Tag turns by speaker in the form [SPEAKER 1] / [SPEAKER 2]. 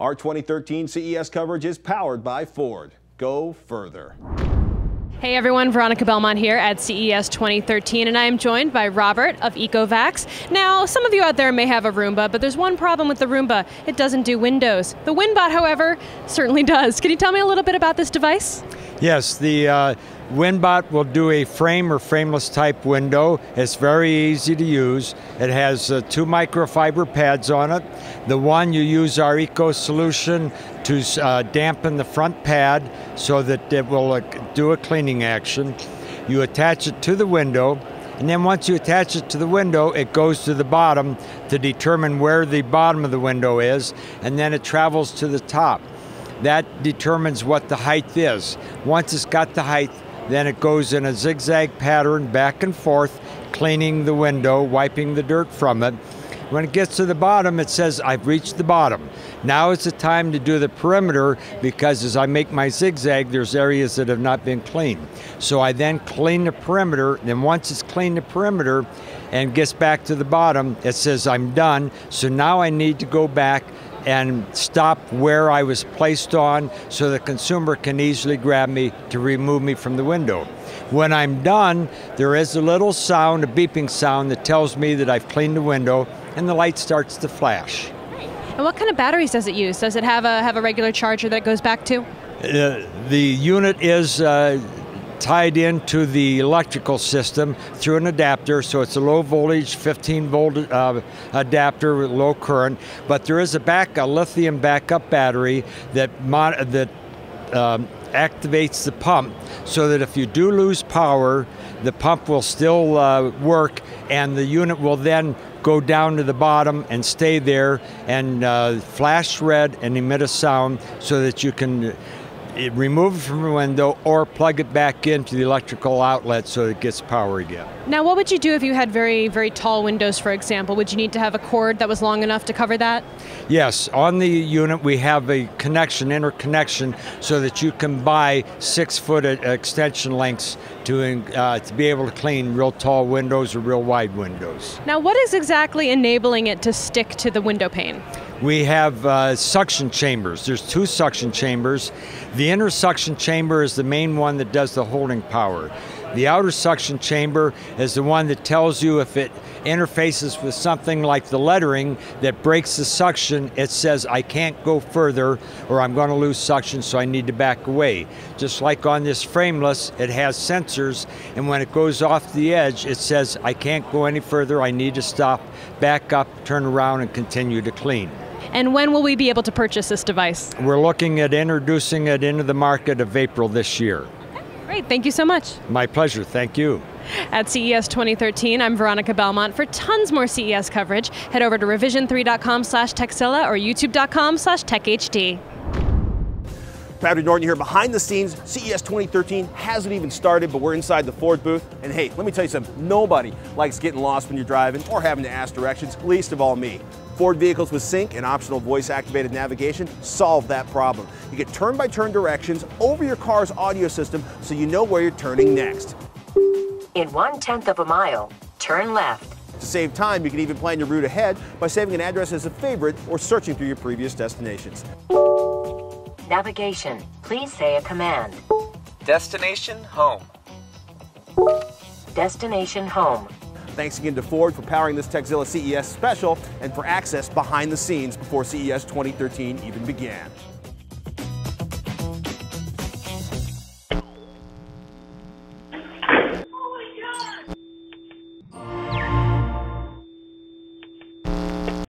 [SPEAKER 1] Our 2013 CES coverage is powered by Ford. Go further.
[SPEAKER 2] Hey everyone, Veronica Belmont here at CES 2013, and I am joined by Robert of Ecovacs. Now, some of you out there may have a Roomba, but there's one problem with the Roomba it doesn't do windows. The WinBot, however, certainly does. Can you tell me a little bit about this device?
[SPEAKER 3] Yes, the uh, WinBot will do a frame or frameless type window. It's very easy to use. It has uh, two microfiber pads on it. The one you use our Eco solution to uh, dampen the front pad so that it will uh, do a cleaning action. You attach it to the window and then once you attach it to the window, it goes to the bottom to determine where the bottom of the window is, and then it travels to the top. That determines what the height is. Once it's got the height, then it goes in a zigzag pattern back and forth, cleaning the window, wiping the dirt from it. When it gets to the bottom, it says, I've reached the bottom. Now is the time to do the perimeter because as I make my zigzag, there's areas that have not been cleaned. So I then clean the perimeter, then once it's cleaned the perimeter and gets back to the bottom, it says I'm done. So now I need to go back and stop where I was placed on so the consumer can easily grab me to remove me from the window. When I'm done, there is a little sound, a beeping sound that tells me that I've cleaned the window and the light starts to flash.
[SPEAKER 2] And what kind of batteries does it use? Does it have a have a regular charger that goes back to?
[SPEAKER 3] Uh, the unit is uh, tied into the electrical system through an adapter, so it's a low voltage 15 volt uh, adapter with low current. But there is a back a lithium backup battery that that um, activates the pump, so that if you do lose power, the pump will still uh, work, and the unit will then go down to the bottom and stay there and uh, flash red and emit a sound so that you can remove it from the window or plug it back into the electrical outlet so it gets power again.
[SPEAKER 2] Now, what would you do if you had very, very tall windows, for example? Would you need to have a cord that was long enough to cover that?
[SPEAKER 3] Yes, on the unit we have a connection, interconnection, so that you can buy six foot extension lengths to, uh, to be able to clean real tall windows or real wide windows.
[SPEAKER 2] Now, what is exactly enabling it to stick to the window pane?
[SPEAKER 3] We have uh, suction chambers. There's two suction chambers. The inner suction chamber is the main one that does the holding power. The outer suction chamber is the one that tells you if it interfaces with something like the lettering that breaks the suction, it says I can't go further or I'm going to lose suction so I need to back away. Just like on this frameless, it has sensors and when it goes off the edge, it says I can't go any further, I need to stop, back up, turn around and continue to clean.
[SPEAKER 2] And when will we be able to purchase this device?
[SPEAKER 3] We're looking at introducing it into the market of April this year.
[SPEAKER 2] Great, thank you so much.
[SPEAKER 3] My pleasure, thank you.
[SPEAKER 2] At CES 2013, I'm Veronica Belmont. For tons more CES coverage, head over to revision3.com slash Tekzilla or youtube.com slash TechHD.
[SPEAKER 1] Patrick Norton here behind the scenes. CES 2013 hasn't even started, but we're inside the Ford booth. And hey, let me tell you something. Nobody likes getting lost when you're driving or having to ask directions, least of all me. Ford vehicles with sync and optional voice-activated navigation solve that problem. You get turn-by-turn -turn directions over your car's audio system so you know where you're turning next.
[SPEAKER 4] In one-tenth of a mile, turn left.
[SPEAKER 1] To save time, you can even plan your route ahead by saving an address as a favorite or searching through your previous destinations.
[SPEAKER 4] Navigation. Please say a command.
[SPEAKER 5] Destination home.
[SPEAKER 4] Destination home.
[SPEAKER 1] Thanks again to Ford for powering this Tekzilla CES special and for access behind the scenes before CES 2013 even began.